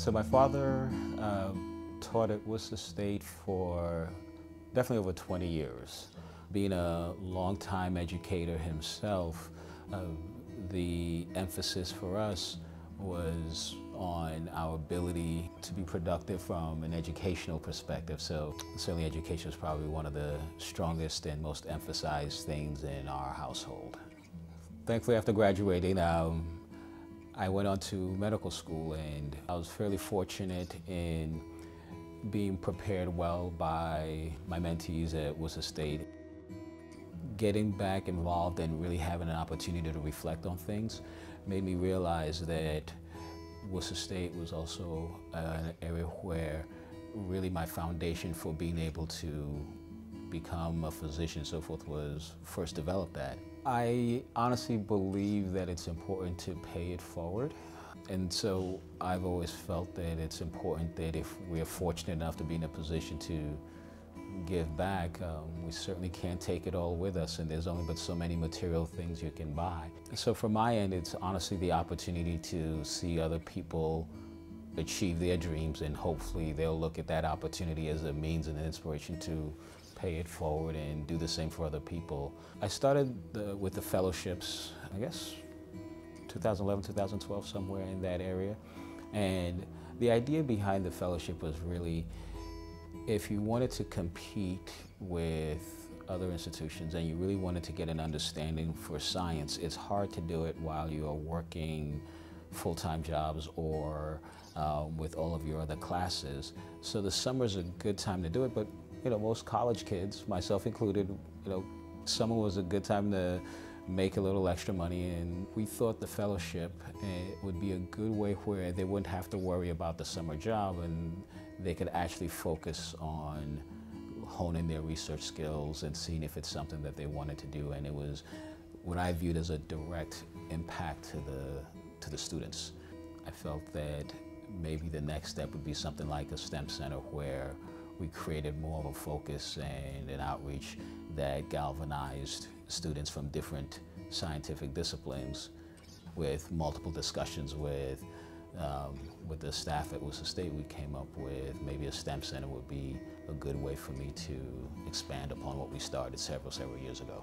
So my father uh, taught at Worcester State for definitely over 20 years. Being a long-time educator himself, uh, the emphasis for us was on our ability to be productive from an educational perspective. So certainly education is probably one of the strongest and most emphasized things in our household. Thankfully after graduating, um, I went on to medical school and I was fairly fortunate in being prepared well by my mentees at Worcester State. Getting back involved and really having an opportunity to reflect on things made me realize that Worcester State was also an area where really my foundation for being able to become a physician so forth was first developed at. I honestly believe that it's important to pay it forward. And so I've always felt that it's important that if we're fortunate enough to be in a position to give back, um, we certainly can't take it all with us and there's only but so many material things you can buy. So from my end, it's honestly the opportunity to see other people achieve their dreams and hopefully they'll look at that opportunity as a means and an inspiration to pay it forward and do the same for other people. I started the, with the fellowships, I guess 2011, 2012, somewhere in that area. And the idea behind the fellowship was really if you wanted to compete with other institutions and you really wanted to get an understanding for science, it's hard to do it while you are working full-time jobs or uh, with all of your other classes. So the summer is a good time to do it, but you know, most college kids, myself included, you know, summer was a good time to make a little extra money and we thought the fellowship uh, would be a good way where they wouldn't have to worry about the summer job and they could actually focus on honing their research skills and seeing if it's something that they wanted to do and it was what I viewed as a direct impact to the, to the students. I felt that maybe the next step would be something like a STEM center where we created more of a focus and an outreach that galvanized students from different scientific disciplines with multiple discussions with um, with the staff at Worcester State, we came up with maybe a STEM center would be a good way for me to expand upon what we started several, several years ago.